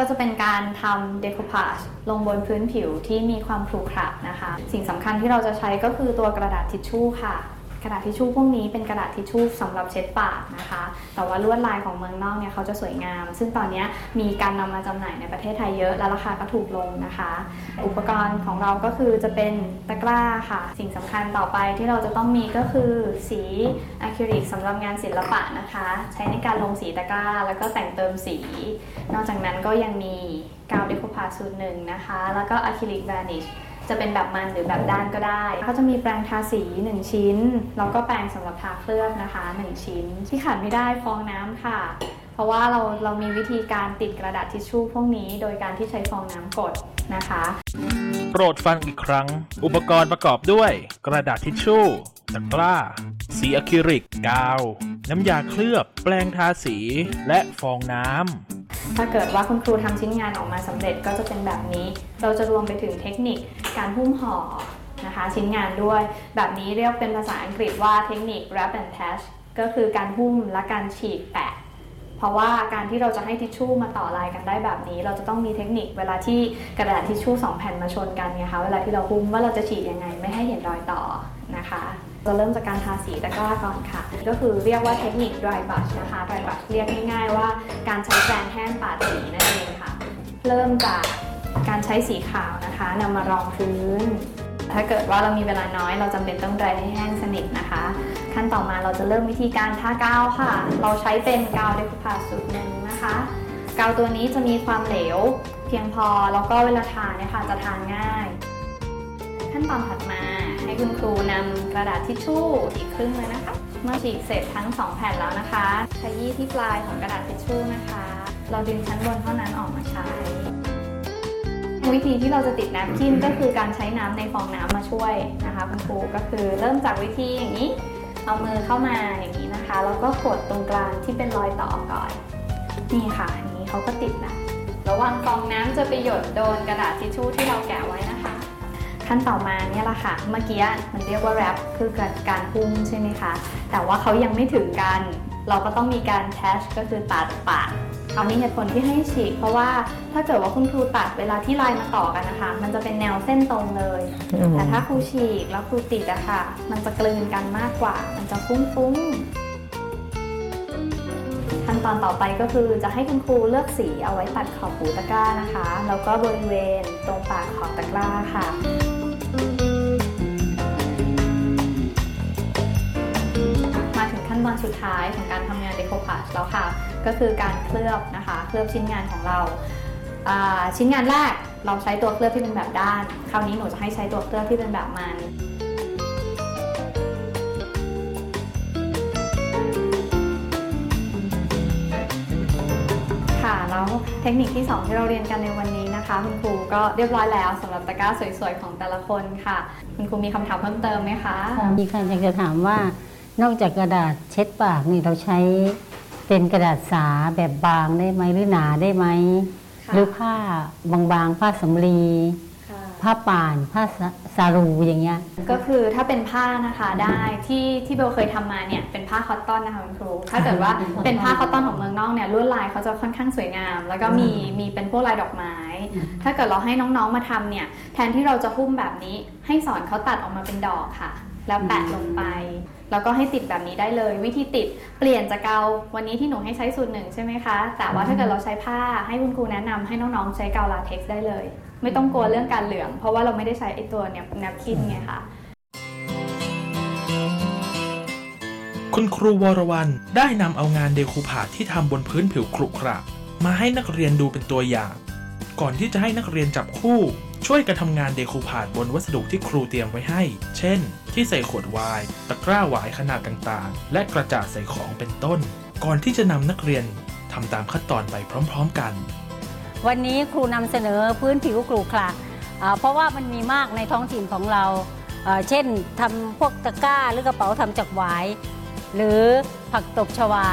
ก็จะเป็นการทำเดค o พาชลงบนพื้นผิวที่มีความขรุขระนะคะ สิ่งสำคัญที่เราจะใช้ก็คือตัวกระดาษทิชชู่ค่ะ กระดาษทิชชู่พวกนี้เป็นกระดาษทิชชู่สำหรับเช็ดปากนะคะ แต่ว่าลวดลายของเมืองนอกเนี่ยเขาจะสวยงาม ซึ่งตอนนี้มีการนำมาจำหน่ายในประเทศไทยเยอะและราคาก็ถูกลงนะคะ อุปกรณ์ของเราก็คือจะเป็นตะกร้าค่ะ สิ่งสำคัญต่อไปที่เราจะต้องมีก็คือสีอะคริลิกสำหรับงานศิลปะนะคะ ใช้ในการลงสีตะกร้า แล้วก็แต่งเติมสี นอกจากนั้นก็ยังมีกาวเดโคพาสูตรหนึ่งนะคะ แล้วก็อะคริลิกแวนิช จะเป็นแบบมันหรือแบบด้านก็ได้เขาจะมีแปรงทาสี 1 ชิ้น แล้วก็แปรงสำหรับทาเคลือบนะคะ 1 ชิ้น ที่ขาดไม่ได้ฟองน้ำค่ะ เพราะว่าเราเรามีวิธีการติดกระดาษทิชชู่พวกนี้ โดยการที่ใช้ฟองน้ำกดนะคะโปรดฟังอีกครั้ง อุปกรณ์ประกอบด้วย กระดาษทิชชู่ตะกร้า สีอะคริลิก กาว น้ำยาเคลือบ แปรงทาสี และฟองน้ำถ้าเกิดว่าคุณครูทำชิ้นงานออกมาสำเร็จก็จะเป็นแบบนี้ เราจะรวมไปถึงเทคนิค การหุ้มห่อนะคะชิ้นงานด้วย แบบนี้เรียกเป็นภาษาอังกฤษว่าเทคนิค wrap and patch ก็คือการหุ้มและการฉีกแปะ เพราะว่าการที่เราจะให้ทิชชู่มาต่อลายกันได้แบบนี้ เราจะต้องมีเทคนิคเวลาที่กระดาษทิชชู่สองแผ่นมาชนกันไงคะเวลาที่เราหุ้มว่าเราจะฉีกยังไงไม่ให้เห็นรอยต่อนะคะเราเริ่มจากการทาสีตะกร้าก่อนค่ะ ก็คือเรียกว่าเทคนิค dry brush นะคะ dry brush เรียกง่ายๆว่าการใช้แปรงแห้งปาดสีนั่นเองค่ะ เริ่มจาก การใช้สีขาวนะคะนำมารองพื้น ถ้าเกิดว่าเรามีเวลาน้อย เราจำเป็นต้องดรให้แห้งสนิทนะคะ ขั้นต่อมาเราจะเริ่มวิธีการทากาวค่ะ เราใช้เป็นกาวเดคูพาสูตรหนึ่งนะคะกาวตัวนี้จะมีความเหลว เพียงพอแล้วก็เวลาทานเนี่ยค่ะจะทานง่าย ขั้นตอนถัดมาให้คุณครูนำกระดาษทิชชู่อีกครึ่งเลยนะคะเมื่อฉีกเสร็จทั้งสองแผ่นแล้วนะคะขยี้ที่ปลายของกระดาษทิชชู่นะคะ เราดึงชั้นบนเท่านั้นออกมาใช้ วิธีที่เราจะติดแนปคินก็คือการใช้น้ำในฟองน้ำมาช่วยนะคะคุณครูก็คือเริ่มจากวิธีอย่างนี้ เอามือเข้ามาอย่างนี้นะคะ แล้วก็กดตรงกลางที่เป็นรอยต่อก่อนนี่ค่ะอย่างนี้เขาก็ติดแล้วระวังฟองน้ำจะไปหยดโดนกระดาษทิชชู่ที่เราแกะไว้นะคะ ขั้นต่อมาเนี่ยแหละค่ะ เมื่อกี้มันเรียกว่าแรปคือการหุ้มใช่ไหมคะ แต่ว่าเขายังไม่ถึงกัน เราก็ต้องมีการแทชก็คือตัดปาดเอามีเหตุผลที่ให้ฉีกเพราะว่าถ้าเกิดว่าคุณครูตัดเวลาที่ลายมาต่อกันนะคะ มันจะเป็นแนวเส้นตรงเลย แต่ถ้าครูฉีกแล้วครูติดอะค่ะ มันจะกลืนกันมากกว่า มันจะฟุ้งๆขั้นตอนต่อไปก็คือจะให้คุณครูเลือกสีเอาไว้ตัดขอบหูตะกร้านะคะ แล้วก็บริเวณตรงปากขอบตะกร้าค่ะ สุดท้ายของการทำงานเดโคพาชแล้วค่ะ ก็คือการเคลือบนะคะ เคลือบชิ้นงานของเราชิ้นงานแรกเราใช้ตัวเคลือบที่เป็นแบบด้าน คราวนี้หนูจะให้ใช้ตัวเคลือบที่เป็นแบบมันค่ะแล้วเทคนิคที่ 2 ที่เราเรียนกันในวันนี้นะคะ คุณครูก็เรียบร้อยแล้วสำหรับตะกร้าสวยๆ ของแต่ละคนค่ะ คุณครูมีคำถามเพิ่มเติมไหมคะมีค่ะอยากจะถามว่า นอกจากกระดาษเช็ดปากนี่เราใช้เป็นกระดาษสาแบบบางได้ไหมหรือหนาได้ไหมค่ะหรือผ้าบางๆผ้าสำลีค่ะผ้าป่านผ้าสะสารูอย่างเงี้ยก็คือถ้าเป็นผ้านะคะได้ที่ที่เบลเคยทำมาเนี่ยเป็นผ้าคอตตอนนะคะคุณครูถ้าเกิดว่าเป็นผ้าคอตตอนของเมืองนอกเนี่ยลวดลายเขาจะค่อนข้างสวยงาม แล้วก็มีมีเป็นพวกลายดอกไม้ ถ้าเกิดเราให้น้องๆมาทำเนี่ยแทนที่เราจะหุ้มแบบนี้ให้สอนเขาตัดออกมาเป็นดอกค่ะ แล้วแปะลงไป แล้วก็ให้ติดแบบนี้ได้เลย วิธีติดเปลี่ยนจากเกาวันนี้ที่หนูให้ใช้สูตรหนึ่งใช่ไหมคะ แต่ว่าถ้าเกิดเราใช้ผ้าให้คุณครูแนะนำให้น้องๆใช้เกาลาเท็กซ์ได้เลย ไม่ต้องกลัวเรื่องการเหลือง เพราะว่าเราไม่ได้ใช้ไอตัวเนี่ยแนปคินไงคะคุณครูวรวรรณได้นำเอางานเดคูพาที่ทำบนพื้นผิวครุขระมาให้นักเรียนดูเป็นตัวอย่าง ก่อนที่จะให้นักเรียนจับคู่ ช่วยกันทำงานเดคูพาดบนวัสดุที่ครูเตรียมไว้ให้ เช่น ที่ใส่ขวดวน์ตะกร้าหวายขนาดต่างๆ และกระจาดใส่ของเป็นต้น ก่อนที่จะนำนักเรียนทำตามขั้นตอนไปพร้อมๆกัน วันนี้ครูนำเสนอพื้นผิวกรุขระอ่าเพราะว่ามันมีมากในท้องถิ่นของเราอ่าเช่นทำพวกตะกร้าหรือกระเป๋าทำจากหวาย หรือผักตบชวา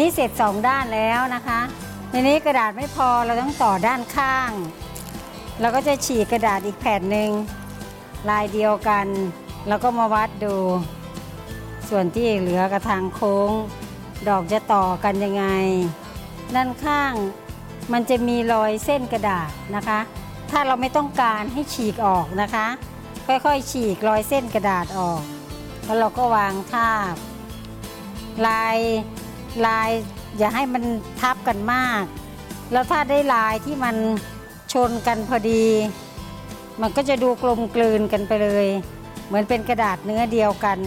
นี้เสร็จสองด้านแล้วนะคะในนี้กระดาษไม่พอเราต้องต่อด้านข้าง เราก็จะฉีกกระดาษอีกแผ่นหนึ่งลายเดียวกัน แล้วก็มาวัดดู ส่วนที่เหลือกระทางโค้ง ดอกจะต่อกันยังไง ด้านข้างมันจะมีรอยเส้นกระดาษนะคะ ถ้าเราไม่ต้องการให้ฉีกออกนะคะ ค่อยๆ ฉีกรอยเส้นกระดาษออก แล้วเราก็วางทาบ ลาย ลายอย่าให้มันทับกันมาก แล้วถ้าได้ลายที่มันชนกันพอดี มันก็จะดูกลมกลืนกันไปเลย เหมือนเป็นกระดาษเนื้อเดียวกัน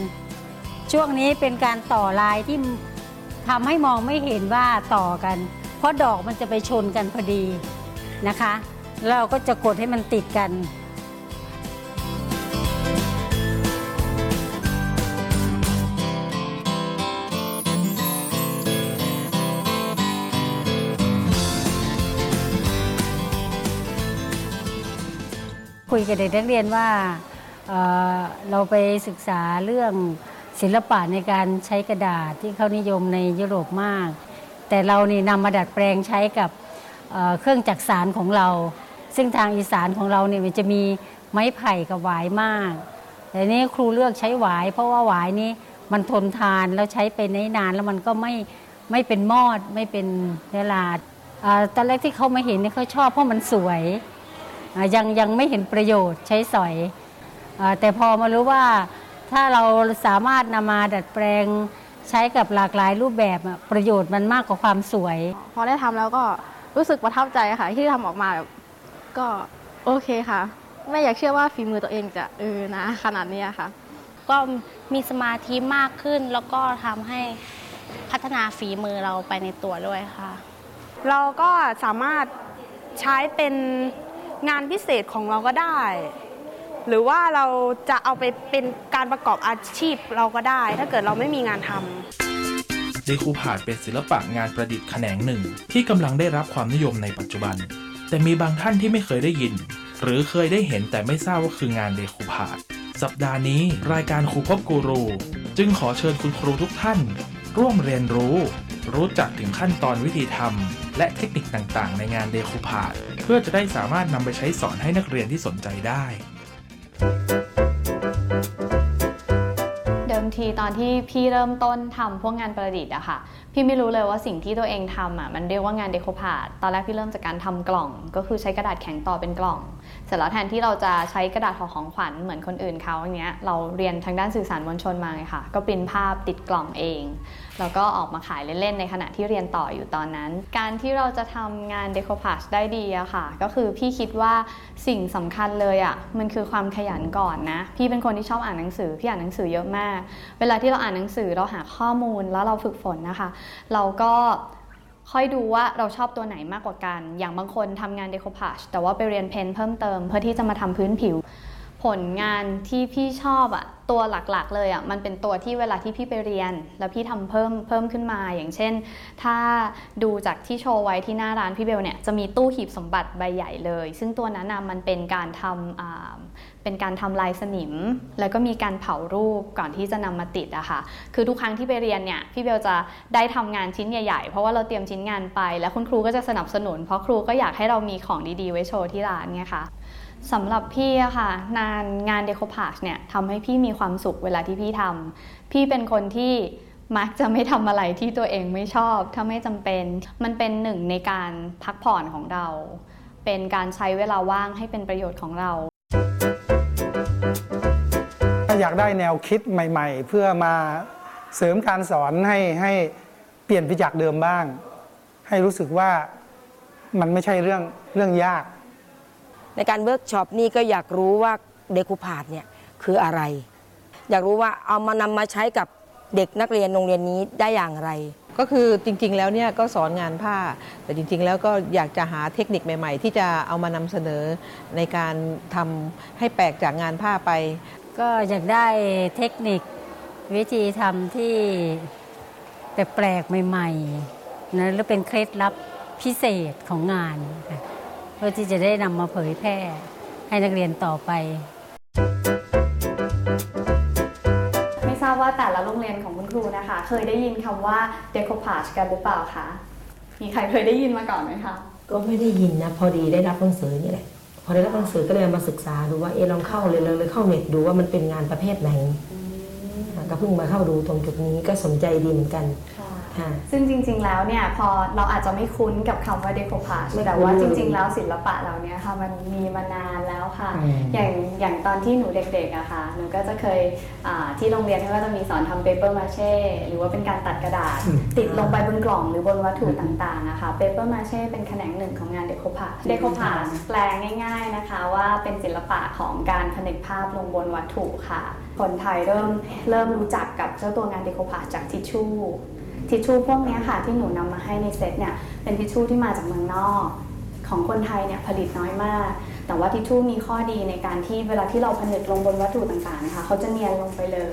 ช่วงนี้เป็นการต่อลายที่ทำให้มองไม่เห็นว่าต่อกัน เพราะดอกมันจะไปชนกันพอดีนะคะแล้วเราก็จะกดให้มันติดกัน คุยกับเด็กนักเรียนว่าเเราไปศึกษาเรื่องศิลปะในการใช้กระดาษที่เขานิยมในยุโรปมาก แต่เรานี่นำมาดัดแปลงใช้กับเเครื่องจักสานของเรา ซึ่งทางอีสานของเราเนี่ยมันจะมีไม้ไผ่กับหวายมาก แต่นี้ครูเลือกใช้หวาย เพราะว่าหวายนี่มันทนทานแล้วใช้ไปในนานแล้วมันก็ไม่ไม่เป็นมอดไม่เป็นเวลาอ่าตอนแรกที่เขามาเห็นเนี่ยเขาชอบเพราะมันสวย ยังยังไม่เห็นประโยชน์ใช้สอยอาแต่พอมารู้ว่าถ้าเราสามารถนำมาดัดแปลงใช้กับหลากหลายรูปแบบอะประโยชน์มันมากกว่าความสวย พอได้ทำแล้วก็รู้สึกประทับใจค่ะ ที่ทำออกมาแบบก็โอเคค่ะ ไม่อยากเชื่อว่าฝีมือตัวเองจะเออนะขนาดเนี้ยค่ะ ก็มีสมาธิมากขึ้นแล้วก็ทำให้พัฒนาฝีมือเราไปในตัวด้วยค่ะ เราก็สามารถใช้เป็น งานพิเศษของเราก็ได้ หรือว่าเราจะเอาไปเป็นการประกอบอาชีพเราก็ได้ ถ้าเกิดเราไม่มีงานทำเดคูพาดเป็นศิลปะงานประดิษฐ์แขนงหนึ่ง ที่กำลังได้รับความนิยมในปัจจุบัน แต่มีบางท่านที่ไม่เคยได้ยิน หรือเคยได้เห็นแต่ไม่ทราบว่าคืองานเดคูพาดสัปดาห์นี้ รายการครูพบกูรู จึงขอเชิญคุณครูทุกท่าน ร่วมเรียนรู้ รู้จักถึงขั้นตอนวิธีทำและเทคนิคต่างๆ ในงานเดคูพาดเพื่อจะได้สามารถนำไปใช้สอนให้นักเรียนที่สนใจได้ เดิมทีตอนที่พี่เริ่มต้นทำพวกงานประดิษฐ์อะค่ะ พี่ไม่รู้เลยว่าสิ่งที่ตัวเองทำอะมันเรียกว่างานเดโคพาดตอนแรกพี่เริ่มจากการทำกล่อง ก็คือใช้กระดาษแข็งต่อเป็นกล่อง เสร็จแล้วแทนที่เราจะใช้กระดาษห่อของขวัญเหมือนคนอื่นเขาอย่างเงี้ยเราเรียนทางด้านสื่อสารมวลชนมาไงค่ะก็ปริ้นภาพติดกล่องเอง แล้วก็ออกมาขายเล่นๆในขณะที่เรียนต่ออยู่ตอนนั้น การที่เราจะทำงานเดโคพา e ได้ดีอะค่ะ ก็คือพี่คิดว่าสิ่งสำคัญเลยอะมันคือความขยันก่อนนะ พี่เป็นคนที่ชอบอ่านหนังสือพี่อ่านหนังสือเยอะมาก เวลาที่เราอ่านหนังสือเราหาข้อมูลแล้วเราฝึกฝนนะคะ เราก็ ค่อยดูว่าเราชอบตัวไหนมากกว่ากัน อย่างบางคนทำงานเดโคพา e แต่ว่าไปเรียนเพนเพิ่มเติมเพื่อที่จะมาทำพื้นผิว ผลงานที่พี่ชอบอะตัวหลักๆ เลยอะมันเป็นตัวที่เวลาที่พี่ไปเรียน แล้วพี่ทำเพิ่มเพิ่มขึ้นมา อย่างเช่น ถ้าดูจากที่โชว์ไว้ที่หน้าร้านพี่เบลเนี่ยจะมีตู้หีบสมบัติใบใหญ่เลย ซึ่งตัวนั้นอะมันเป็นการทำอ่า เป็นการทำลายสนิม แล้วก็มีการเผารูปก่อนที่จะนำมาติดอะค่ะ คือทุกครั้งที่ไปเรียนเนี่ยพี่เบลจะได้ทำงานชิ้นใหญ่ๆ เพราะว่าเราเตรียมชิ้นงานไป แล้วคุณครูก็จะสนับสนุน เพราะครูก็อยากให้เรามีของดีๆ ไว้โชว์ที่ร้านไงคะสำหรับพี่อะค่ะงานงานเดโคพาชเนี่ยทำให้พี่มีความสุขเวลาที่พี่ทำพี่เป็นคนที่มักจะไม่ทำอะไรที่ตัวเองไม่ชอบ ถ้าไม่จำเป็น มันเป็นหนึ่งในการพักผ่อนของเรา เป็นการใช้เวลาว่างให้เป็นประโยชน์ของเรา อยากได้แนวคิดใหม่ ๆ เพื่อมาเสริมการสอนให้ให้เปลี่ยนไปจากเดิมบ้าง ให้รู้สึกว่ามันไม่ใช่เรื่องเรื่องยาก ในการเวิร์กช็อปนี่ก็อยากรู้ว่า decoupage เนี่ยคืออะไร อยากรู้ว่าเอามานำมาใช้กับเด็กนักเรียนโรงเรียนนี้ได้อย่างไร ก็คือจริง ๆ แล้วเนี่ยก็สอนงานผ้า แต่จริง ๆ แล้วก็อยากจะหาเทคนิคใหม่ ๆ ที่จะเอามานำเสนอในการทำให้แปลกจากงานผ้าไป ก็อยากได้เทคนิควิธีทำที่แปลกๆใหม่ๆนะแล้วเป็นเคล็ดลับพิเศษของงานค่ะเพื่อที่จะได้นำมาเผยแพร่ให้นักเรียนต่อไป ไม่ทราบว่าแต่ละโรงเรียนของคุณครูนะคะ เคยได้ยินคำว่าเดโคพาชกันหรือเปล่าคะ มีใครเคยได้ยินมาก่อนไหมคะ ก็ไม่ได้ยินนะ พอดีได้รับหนังสือนี่แหละ พอได้รับหนังสือก็เลยมาศึกษาดูว่าเออลองเข้าเลยเลยเลยเข้าเน็ตดูว่ามันเป็นงานประเภทไหนก็เพิ่งมาเข้าดูตรงจุดนี้ก็สนใจดีเหมือนกัน ซึ่งจริง ๆ แล้วเนี่ยพอเราอาจจะไม่คุ้นกับคำว่า decoupage ไม่คุ้นแต่ว่าเลยจริง ๆ แล้วศิลปะเหล่านี้ค่ะมันมีมานานแล้วค่ะอืมอย่างอย่างตอนที่หนูเด็กๆอะค่ะหนูก็จะเคยอ่าที่โรงเรียนเขาก็จะมีสอนทำ papier-mâchéหรือว่าเป็นการตัดกระดาษ ติดลงไปบนกล่องหรือบนวัตถุต่างๆนะคะ papier-mâché เป็นแขนงหนึ่งของงาน decoupage decoupage แปลง่าย ๆนะคะว่าเป็นศิลปะของการผนึกภาพลงบนวัตถุค่ะคนไทยเริ่มเริ่มรู้จักกับเจ้าตัวงาน decoupage จากทิชชู่ ทิชชู่พวกเนี้ยค่ะที่หนูนำมาให้ในเซตเนี่ยเป็นทิชชู่ที่มาจากเมืองนอก ของคนไทยเนี่ยผลิตน้อยมาก แต่ว่าทิชชู่มีข้อดีในการที่เวลาที่เราผนึกลงบนวัตถุต่างๆนะคะเขาจะเนียนลงไปเลย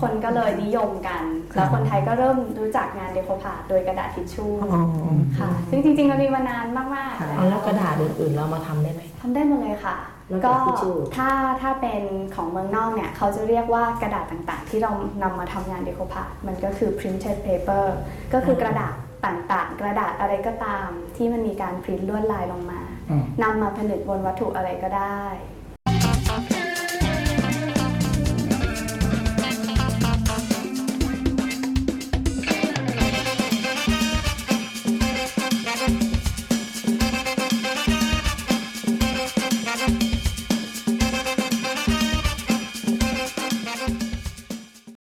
คนก็เลยนิยมกัน แล้วคนไทยก็เริ่มรู้จักงานเดโคพาดโดยกระดาษทิชชู่ค่ะซึ่งจริงๆมันมีมานานมากๆเอาแล้วกระดาษอื่นๆเรามาทำได้ไหมทำได้หมดเลยค่ะแล้ว ก็จากทิชชู่ถ้าถ้าเป็นของเมืองนอกเนี่ยเขาจะเรียกว่ากระดาษต่างๆ ที่เรานำมาทำงานเดโคพาดมันก็คือ printed paper ก็คือกระดาษต่างๆ กระดาษอะไรก็ตามที่มันมีการพิมพ์ลวดลายลงมาอืมนำมาผนึกบนวัตถุอะไรก็ได้